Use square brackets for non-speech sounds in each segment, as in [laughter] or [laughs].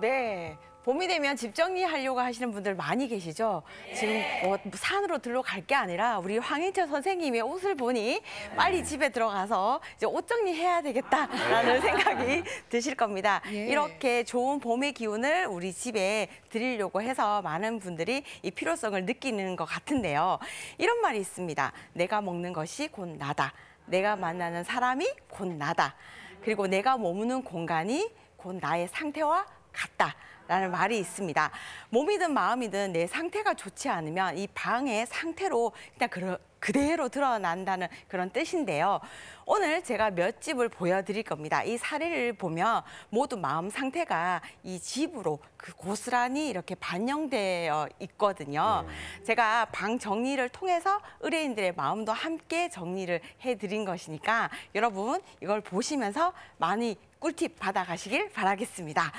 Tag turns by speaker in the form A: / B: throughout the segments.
A: 네. 봄이 되면 집 정리하려고 하시는 분들 많이 계시죠? 지금 뭐 산으로 들러 갈 게 아니라 우리 황인철 선생님의 옷을 보니 빨리 집에 들어가서 이제 옷 정리해야 되겠다라는 생각이 드실 겁니다.
B: 예.
A: 이렇게 좋은 봄의 기운을 우리 집에 드리려고 해서 많은 분들이 이 필요성을 느끼는 것 같은데요. 이런 말이 있습니다. 내가 먹는 것이 곧 나다. 내가 만나는 사람이 곧 나다. 그리고 내가 머무는 공간이 곧 나의 상태와 같다. 라는 말이 있습니다. 몸이든 마음이든 내 상태가 좋지 않으면 이 방의 상태로 그냥 그러, 그대로 드러난다는 그런 뜻인데요. 오늘 제가 몇 집을 보여드릴 겁니다. 이 사례를 보면 모두 마음 상태가 이 집으로 그 고스란히 이렇게 반영되어 있거든요. 제가 방 정리를 통해서 의뢰인들의 마음도 함께 정리를 해드린 것이니까 여러분 이걸 보시면서 많이 꿀팁 받아가시길 바라겠습니다.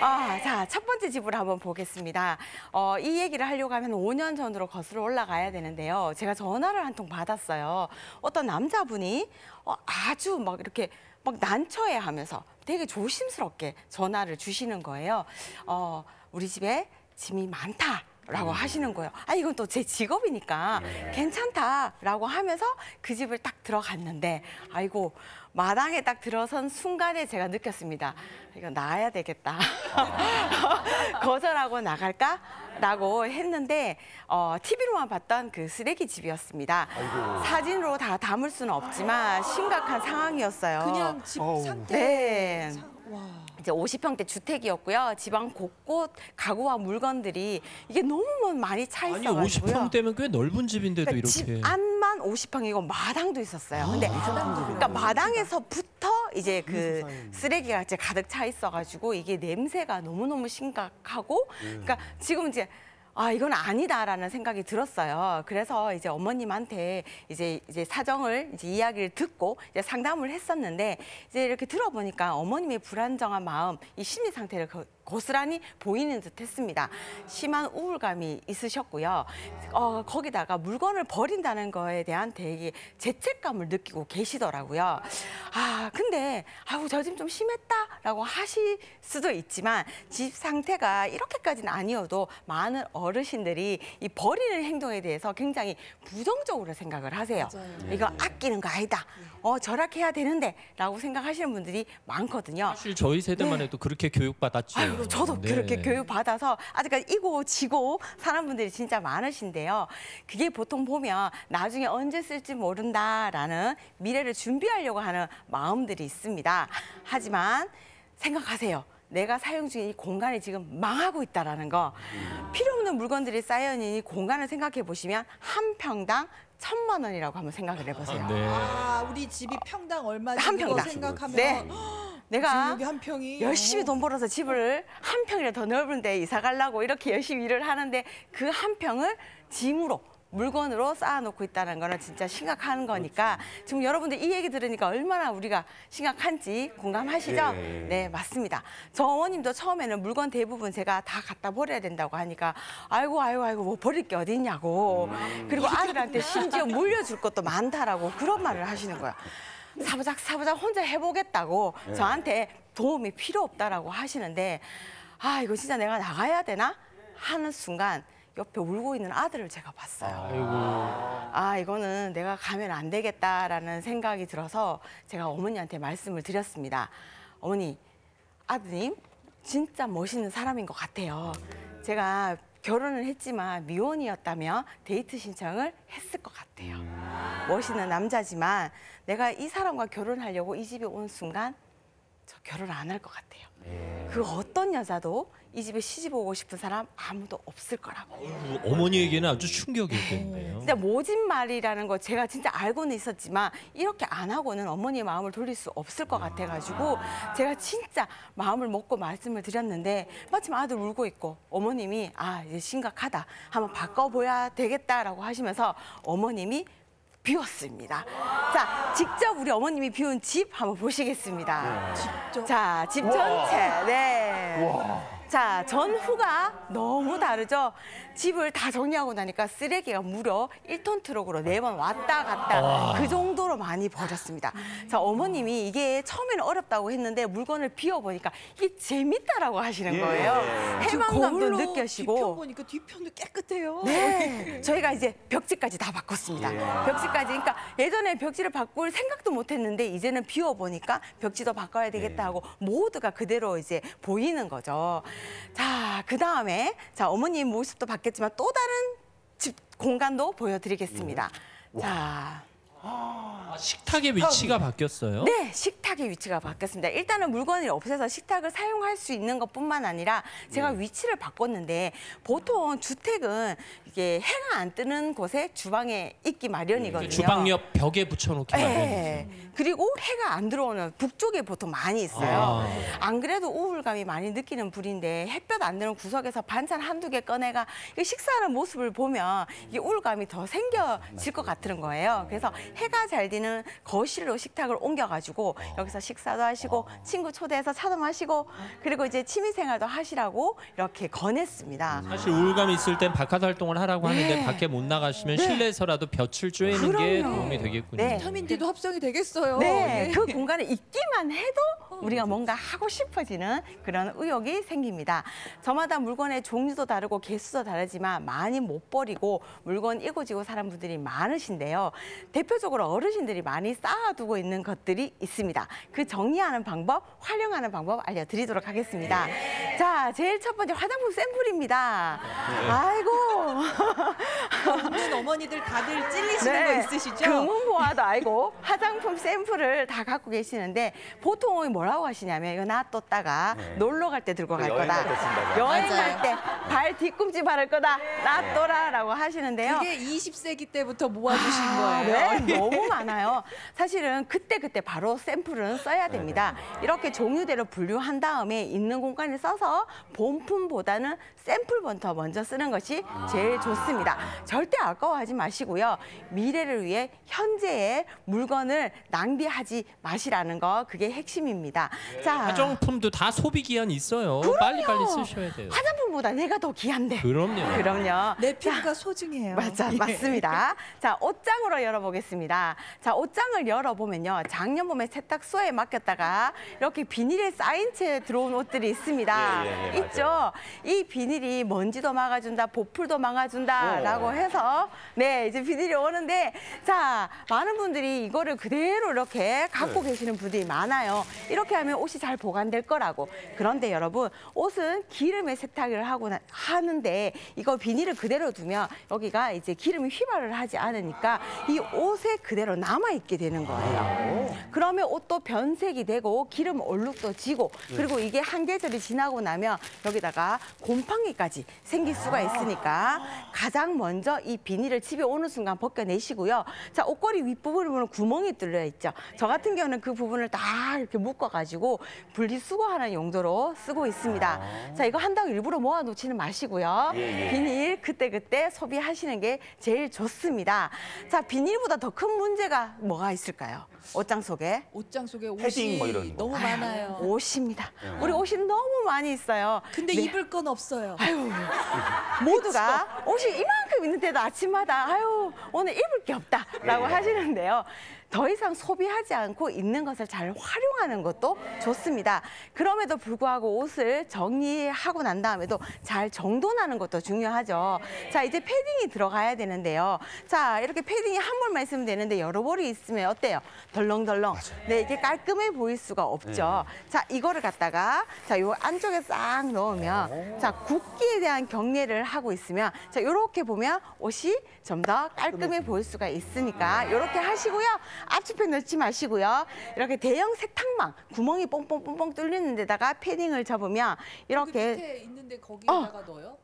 A: 아, 자, 첫 번째 집을 한번 보겠습니다. 어, 이 얘기를 하려고 하면 5년 전으로 거슬러 올라가야 되는데요. 제가 전화를 한 통 받았어요. 어떤 남자분이 어, 아주 막 이렇게 막 난처해 하면서 되게 조심스럽게 전화를 주시는 거예요. 어, 우리 집에 짐이 많다. 라고 하시는 거예요. 아, 이건 또 제 직업이니까 괜찮다라고 하면서 그 집을 딱 들어갔는데, 아이고, 마당에 딱 들어선 순간에 제가 느꼈습니다. 이거 나야 되겠다. [laughs] 거절하고 나갈까? 라고 했는데, 어, TV로만 봤던 그 쓰레기 집이었습니다. 사진으로 다 담을 수는 없지만 심각한 상황이었어요.
B: 그냥 집. 상태.
A: 네.
B: 상- 와.
A: 이제 50평대 주택이었고요. 지방 곳곳 가구와 물건들이 이게 너무 많이 차
C: 아니
A: 있어가지고요.
C: 50평대면 꽤 넓은 집인데도
A: 그러니까
C: 이렇게
A: 집 안만 50평이고 마당도 있었어요. 근데 그러니까 마당에서부터 이제 그. 쓰레기가 이제 가득 차 있어가지고 이게 냄새가 너무너무 심각하고 그러니까 지금 이제 아 이건 아니다라는 생각이 들었어요. 그래서 이제 어머님한테 이제 이제 사정을 이제 이야기를 듣고 이제 상담을 했었는데 이제 이렇게 들어보니까 어머님의 불안정한 마음, 이 심리 상태를 거- 고스란히 보이는 듯했습니다. 심한 우울감이 있으셨고요. 어, 거기다가 물건을 버린다는 거에 대한 되게 죄책감을 느끼고 계시더라고요. 아 근데 아우 저 집 좀 심했다라고 하실 수도 있지만 집 상태가 이렇게까지는 아니어도 많은 어르신들이 이 버리는 행동에 대해서 굉장히 부정적으로 생각을 하세요.
B: 맞아요.
A: 이거 아끼는 거 아니다. 어 절약해야 되는데 라고 생각하시는 분들이 많거든요.
C: 사실 저희 세대만 해도 그렇게 교육받았죠.
A: 아이고, 저도
C: 네.
A: 그렇게 교육받아서 아직까지 이고 지고 사는 분들이 진짜 많으신데요. 그게 보통 보면 나중에 언제 쓸지 모른다라는 미래를 준비하려고 하는 마음들이 있습니다. 하지만 생각하세요. 내가 사용 중인 이 공간이 지금 망하고 있다라는 거. 필요 없는 물건들이 쌓여 있는 이 공간을 생각해 보시면 한 평당 천만 원이라고 한번 생각을 해보세요.
C: 네.
B: 아, 우리 집이 평당 얼마지?
A: 한 평당.
B: 생각하면
A: 네. [gasps] 내가
B: 한 평이
A: 열심히
B: 어.
A: 돈 벌어서 집을 한 평이라 더 넓은 데 이사 가려고 이렇게 열심히 일을 하는데 그 한 평을 짐으로 물건으로 쌓아놓고 있다는 거는 진짜 심각한 거니까 지금 여러분들 이 얘기 들으니까 얼마나 우리가 심각한지 공감하시죠?
D: 예.
A: 네, 맞습니다. 저 어머님도 처음에는 물건 대부분 제가 다 갖다 버려야 된다고 하니까 아이고 아이고 아이고 뭐 버릴 게 어디 있냐고 그리고 아들한테 심지어 물려줄 것도 많다라고 그런 말을 하시는 거야. 사부작 사부작 혼자 해보겠다고 저한테 도움이 필요 없다라고 하시는데 아 이거 진짜 내가 나가야 되나 하는 순간 옆에 울고 있는 아들을 제가 봤어요.
C: 아이고.
A: 아 이거는 내가 가면 안 되겠다라는 생각이 들어서 제가 어머니한테 말씀을 드렸습니다. 어머니 아드님 진짜 멋있는 사람인 것 같아요. 제가 결혼을 했지만 미혼이었다면 데이트 신청을 했을 것 같아요. 멋있는 남자지만 내가 이 사람과 결혼하려고 이 집에 온 순간 저 결혼 안 할 것 같아요. 그 어떤 여자도 이 집에 시집 오고 싶은 사람 아무도 없을 거라고.
C: 어머니에게는 아주 충격이었겠네요.
A: 진짜 모진 말이라는 거 제가 진짜 알고는 있었지만 이렇게 안 하고는 어머니의 마음을 돌릴 수 없을 것 같아가지고 제가 진짜 마음을 먹고 말씀을 드렸는데 마침 아들 울고 있고 어머님이 아 이제 심각하다 한번 바꿔봐야 되겠다라고 하시면서 어머님이 비웠습니다. 자 직접 우리 어머님이 비운 집 한번 보시겠습니다.
B: 직접
A: 자집 전체 네. 자, 전후가 너무 다르죠? 집을 다 정리하고 나니까 쓰레기가 무려 1톤 트럭으로 네 번 왔다 갔다
C: 와.
A: 그 정도로 많이 버렸습니다. 자, 어머님이 이게 처음에는 어렵다고 했는데 물건을 비워보니까 이게 재밌다라고 하시는
D: 예.
A: 거예요.
B: 지금
A: 해방감도
B: 거울로 뒤편
A: 느껴지고.
B: 보니까 뒤편도 깨끗해요.
A: 네, 저희가 이제 벽지까지 다 바꿨습니다.
D: 예.
A: 벽지까지, 그러니까 예전에 벽지를 바꿀 생각도 못 했는데 이제는 비워 보니까 벽지도 바꿔야
D: 네.
A: 되겠다 하고 모두가 그대로 이제 보이는 거죠. 자, 그 다음에 자 어머님 모습도 바뀌었지만 또 다른 집 공간도 보여드리겠습니다.
D: 네.
A: 자.
C: 아, 식탁의 위치가 바뀌었어요.
A: 네, 식탁의 위치가 바뀌었습니다. 일단은 물건을 없애서 식탁을 사용할 수 있는 것뿐만 아니라 제가
D: 네.
A: 위치를 바꿨는데 보통 주택은 이게 해가 안 뜨는 곳에 주방에 있기 마련이거든요.
C: 주방 옆 벽에 붙여놓기 마련이죠.
A: 네. 그리고 해가 안 들어오는 북쪽에 보통 많이 있어요.
C: 아.
A: 안 그래도 우울감이 많이 느끼는 불인데 햇볕 안 드는 구석에서 반찬 한두 개 꺼내가 이 식사하는 모습을 보면 이게 우울감이 더 생겨질 것 같은 거예요. 그래서 해가 잘 드는 거실로 식탁을 옮겨가지고 여기서 식사도 하시고 친구 초대해서 차도 마시고 그리고 이제 취미 생활도 하시라고 이렇게 권했습니다.
C: 사실 우울감이 있을 땐 바깥 활동을 하라고 하는데
A: 네.
C: 밖에 못 나가시면 실내에서라도 볕을 쬐는 게
A: 그럼요.
C: 도움이 되겠군요.
A: 네.
B: 비타민 D도 합성이 되겠어요.
A: 네,
B: 예.
A: 그 공간에 있기만 해도 우리가 뭔가 하고 싶어지는 그런 의욕이 생깁니다. 저마다 물건의 종류도 다르고 개수도 다르지만 많이 못 버리고 물건 이고 지고 사는 분들이 많으신데요. 대표적으로 어르신들이 많이 쌓아두고 있는 것들이 있습니다. 그 정리하는 방법, 활용하는 방법 알려드리도록 하겠습니다. 자, 제일 첫 번째 화장품 샘플입니다. 아이고.
B: 없는 어머니들 다들 찔리시는 거 있으시죠?
A: 네. 금은보화도 알고 화장품 샘플을 다 갖고 계시는데 보통 뭐라고 하시냐면 이거 놔뒀다가 놀러 갈 때 들고 갈
D: 여행
A: 거다. 여행. 갈 때 발 뒤꿈치 바를 거다. 놔둬라라고 하시는데요.
B: 그게 20세기 때부터 모아주신
A: 아,
B: 거예요.
A: 네, 너무 많아요. 사실은 그때 그때 바로 샘플은 써야 됩니다. 이렇게 종류대로 분류한 다음에 있는 공간에 써서 본품보다는 샘플부터 먼저 쓰는 것이 제일 좋습니다. 절대 아까워하지 마시고요. 미래를 위해 현재의 물건을 낭비하지 마시라는 거 그게 핵심입니다. 자,
C: 화장품도 다 소비 기한 있어요. 빨리 빨리 쓰셔야 돼요.
A: 화장품보다 내가 더 귀한데.
C: 그럼요.
A: 그럼요.
B: 내 피부가 소중해요.
A: 맞아,
B: 예.
A: 맞습니다. 자, 옷장으로 열어보겠습니다. 자, 옷장을 열어보면요. 작년 봄에 세탁소에 맡겼다가 이렇게 비닐에 쌓인 채 들어온 옷들이 있습니다.
D: 예, 예, 예,
A: 있죠? 이 비닐이 먼지도 막아준다, 보풀도 막아준다라고 해서 네, 이제 비닐이 오는데 자, 많은 분들이 이거를 그대로 이렇게 갖고
D: 네.
A: 계시는 분들이 많아요. 이렇게 하면 옷이 잘 보관될 거라고. 그런데 여러분, 옷은 기름에 세탁을 하고 나- 하는데 이거 비닐을 그대로 두면 여기가 이제 기름이 휘발을 하지 않으니까 이 옷에 그대로 남아 있게 되는 거예요. 그러면 옷도 변색이 되고 기름 얼룩도 지고 그리고 이게 한 계절이 지나고 나면 여기다가 곰팡이까지 생길 수가 있으니까 가장 먼저 이 비닐을 집에 오는 순간 벗겨내시고요. 자, 옷걸이 윗부분에 보면 구멍이 뚫려 있죠. 저 같은 경우는 그 부분을 다 이렇게 묶어가지고 분리수거하는 용도로 쓰고 있습니다. 자, 이거 한다고 일부러 모아놓지 는 마시고요.
D: 예, 예.
A: 비닐 그때그때 소비하시는 게 제일 좋습니다. 자, 비닐보다 더 큰 문제가 뭐가 있을까요? 옷장 속에?
B: 옷장 속에 옷이
D: 패딩 뭐 이런 거.
B: 너무 많아요.
A: 옷입니다.
D: 네.
A: 우리 옷이 너무 많이 있어요.
B: 근데
A: 네.
B: 입을 건 없어요.
A: 아유, [laughs] 모두가 옷이 이만큼 있는데도 아침마다 아유 오늘 입을 게 없다라고
D: 예.
A: 하시는데요. 더 이상 소비하지 않고 있는 것을 잘 활용하는 것도 좋습니다. 그럼에도 불구하고 옷을 정리하고 난 다음에도 잘 정돈하는 것도 중요하죠. 자, 이제 패딩이 들어가야 되는데요. 자, 이렇게 패딩이 한 벌만 있으면 되는데 여러 벌이 있으면 어때요? 덜렁덜렁. 네, 이게 깔끔해 보일 수가 없죠. 자, 이거를 갖다가 자, 요 안쪽에 싹 넣으면 자, 굽기에 대한 경례를 하고 있으면 자, 요렇게 보면 옷이 좀 더 깔끔해 보일 수가 있으니까 이렇게 하시고요. 앞치팩 넣지 마시고요. 이렇게 대형 세탁망 구멍이 뽕뽕뽕뽕 뚫리는 데다가 패딩을 접으면
B: 그
A: 이렇게
B: 밑에 있는데 거기에다가 넣어요?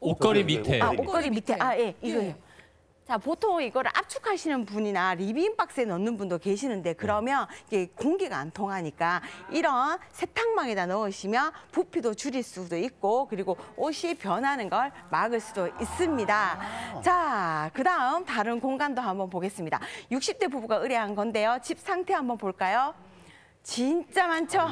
C: 옷걸이 밑에.
A: 아,
D: 옷걸이
A: 옷걸이 밑에. 아, 예, 이거요.
B: 예.
A: 자, 보통 이거를 압축하시는 분이나 리빙 박스에 넣는 분도 계시는데 그러면 이게 공기가 안 통하니까 이런 세탁망에다 넣으시면 부피도 줄일 수도 있고 그리고 옷이 변하는 걸 막을 수도 있습니다. 자, 그다음 다른 공간도 한번 보겠습니다. 60대 부부가 의뢰한 건데요. 집 상태 한번 볼까요? 진짜 많죠?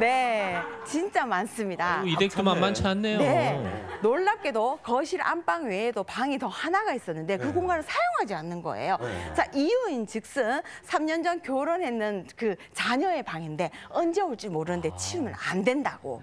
A: 네, 진짜 많습니다.
C: 어, 이 댁도 만만치 않네요.
A: 네. 놀랍게도 거실 안방 외에도 방이 더 하나가 있었는데 그 공간을 사용하지 않는 거예요. 자, 이유인 즉슨 3년 전 결혼했는 그 자녀의 방인데 언제 올지 모르는데 치우면 안 된다고.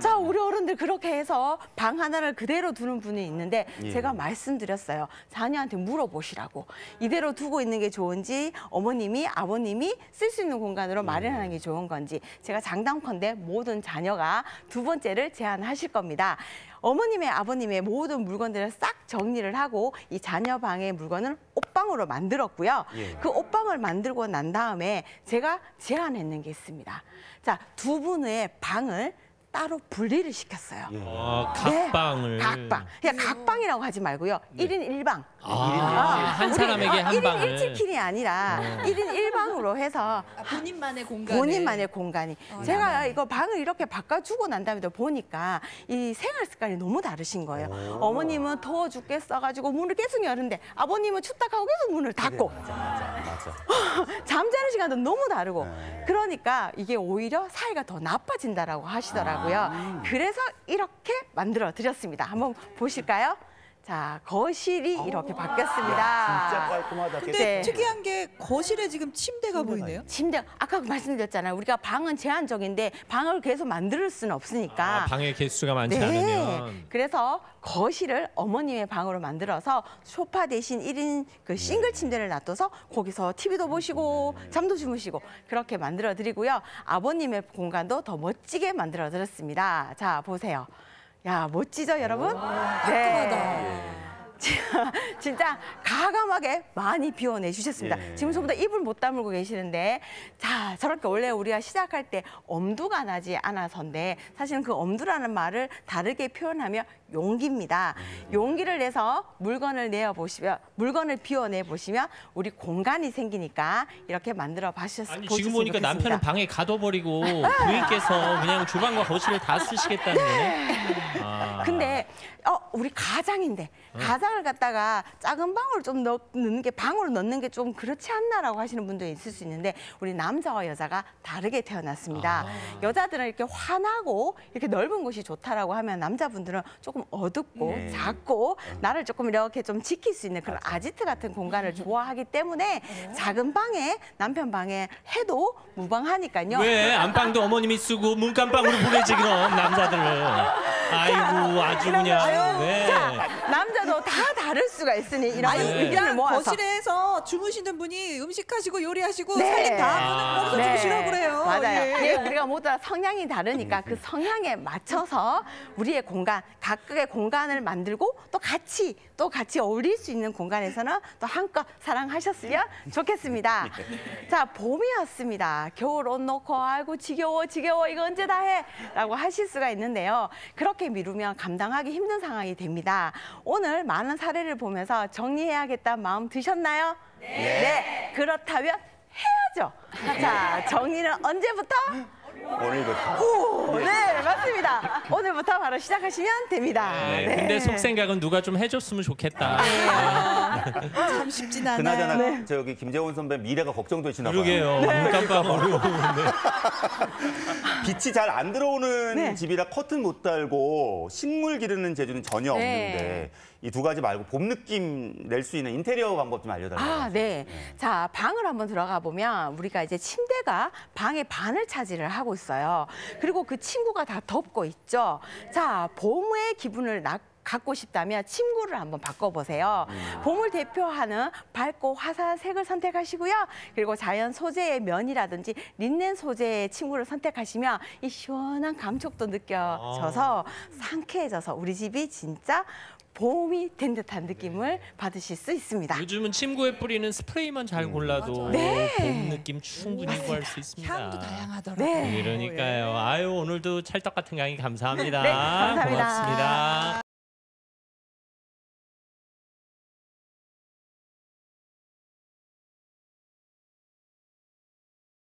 A: 자, 우리 어른들 그렇게 해서 방 하나를 그대로 두는 분이 있는데 제가 말씀드렸어요. 자녀한테 물어보시라고. 이대로 두고 있는 게 좋은지 어머님이 아버님이 쓸 수 있는 공간으로 마련하는 게 좋은 건지 제가 장담컨대 모든 자녀가 두 번째를 제안하실 겁니다. 어머님의 아버님의 모든 물건들을 싹 정리를 하고 이 자녀 방의 물건을 옷방으로 만들었고요.
D: 예.
A: 그 옷방을 만들고 난 다음에 제가 제안했는 게 있습니다. 자, 두 분의 방을 따로 분리를 시켰어요.
D: 예.
C: 어,
A: 네,
C: 각방을.
A: 각방. 그냥 각 방이라고 하지 말고요. 일 1인 1방.
C: 아, 한 사람에게 한
A: 1인
C: 방을.
A: 1치킨이 아니라 일 1인 1방으로 해서
B: 아, 본인만의 공간에
A: 본인만의 공간이.
B: 어,
A: 제가 이거 방을 이렇게 바꿔주고 난 다음에 보니까 이 생활 습관이 너무 다르신 거예요. 어머님은 더워 죽겠어 가지고 문을 계속 여는데 아버님은 춥다 하고 계속 문을 닫고
D: 맞아, 맞아, 맞아. [laughs]
A: 잠자는 시간도 너무 다르고
D: 네.
A: 그러니까 이게 오히려 사이가 더 나빠진다라고 하시더라고요.
D: 아.
A: 그래서 이렇게 만들어 드렸습니다. 한번 보실까요? 자, 거실이 이렇게 바뀌었습니다.
D: 진짜 깔끔하다.
B: 근데
A: 네.
B: 특이한 게 거실에 지금 침대가 보이네요.
A: 침대 아까 말씀드렸잖아요. 우리가 방은 제한적인데 방을 계속 만들 수는 없으니까.
C: 아, 방의 개수가 많지
A: 네.
C: 않으면.
A: 그래서 거실을 어머님의 방으로 만들어서 소파 대신 1인 그 싱글 침대를 놔둬서 거기서 TV도 보시고 잠도 주무시고 그렇게 만들어 드리고요. 아버님의 공간도 더 멋지게 만들어 드렸습니다. 자, 보세요. 야, 멋지죠, 여러분? 네. [laughs] 진짜 가감하게 많이 비워내 주셨습니다.
D: 예.
A: 지금 저보다 입을 못 다물고 계시는데 자 저렇게 원래 우리가 시작할 때 엄두가 나지 않아서인데 사실은 그 엄두라는 말을 다르게 표현하면 용기입니다. 용기를 내서 물건을 내어 보시면 물건을 비워내 보시면 우리 공간이 생기니까 이렇게 만들어 보셨,
C: 아니
A: 보셨으면
C: 지금 보니까
A: 좋겠습니다.
C: 남편은 방에 가둬버리고 부인께서 그냥 주방과 거실을 다 쓰시겠다는 거네. [laughs] 아.
A: 근데 어 우리 가장인데 가장을 갖다가 작은 방으로 좀 넣, 넣는 게 방으로 넣는 게 좀 그렇지 않나라고 하시는 분도 있을 수 있는데 우리 남자와 여자가 다르게 태어났습니다. 여자들은 이렇게 환하고 이렇게 넓은 곳이 좋다라고 하면 남자분들은 조금 어둡고
D: 네.
A: 작고 나를 조금 이렇게 좀 지킬 수 있는 그런 아지트 같은 공간을 좋아하기 때문에 작은 방에 남편 방에 해도 무방하니까요.
C: 왜 안방도 어머님이 쓰고 문간방으로 보내지 그럼 남자들은. 아이고 아주 그냥.
A: 아유,
C: 네.
A: 자, 남자도 다 다를 수가 있으니 이런
B: 아유
A: 의견을 모아서
B: 거실에서 주무시는 분이 음식하시고 요리하시고
A: 네.
B: 살림 다 하면
C: 아.
B: 거기서 주무시라고 그래요.
A: 맞아요.
B: 예.
A: 예, 우리가 모두 다 성향이 다르니까 그 성향에 맞춰서 우리의 공간, 각각의 공간을 만들고 또 같이 또 같이 어울릴 수 있는 공간에서는 또 한껏 사랑하셨으면 좋겠습니다. [laughs] 자, 봄이 왔습니다. 겨울 옷 놓고 아이고 지겨워 지겨워 이거 언제 다 해? 라고 하실 수가 있는데요. 그렇게 미루면 감당하기 힘든 상황이 됩니다. 오늘 많은 사례를 보면서 정리해야겠다는 마음 드셨나요? 네. 그렇다면 해야죠. 자, 정리는 언제부터?
D: 오늘부터.
A: 오, 네, 맞습니다. 오늘부터 바로 시작하시면 됩니다.
C: 네, 근데 속생각은 누가 좀 해줬으면 좋겠다.
B: 참 쉽진 않아요.
D: 그나저나
A: 네.
D: 저 여기 김재원 선배 미래가 걱정되시나 봐요.
C: 그러게요. 문간방으로. [laughs]
D: 빛이 잘 안 들어오는
A: 네.
D: 집이라 커튼 못 달고 식물 기르는 재주는 전혀
A: 네.
D: 없는데 이 두 가지 말고 봄 느낌 낼 수 있는 인테리어 방법 좀 알려달라고.
A: 아, 네. 자, 방을 한번 들어가 보면 우리가 이제 침대가 방의 반을 차지를 하고 있어요. 그리고 그 침구가 다 덮고 있죠. 자, 봄의 기분을 나, 갖고 싶다면 침구를 한번 바꿔보세요. 봄을 대표하는 밝고 화사한 색을 선택하시고요. 그리고 자연 소재의 면이라든지 린넨 소재의 침구를 선택하시면 이 시원한 감촉도 느껴져서 상쾌해져서 우리 집이 진짜 봄이 된 듯한 느낌을 받으실 수 있습니다.
C: 요즘은 침구에 뿌리는 스프레이만 잘 골라도
A: 네.
C: 봄 느낌 충분히 구할 수 있습니다.
B: 향도 다양하더라고요.
A: 네.
C: 그러니까요. 아유 오늘도 찰떡 같은 강의 감사합니다.
A: 네, 감사합니다.
C: 고맙습니다.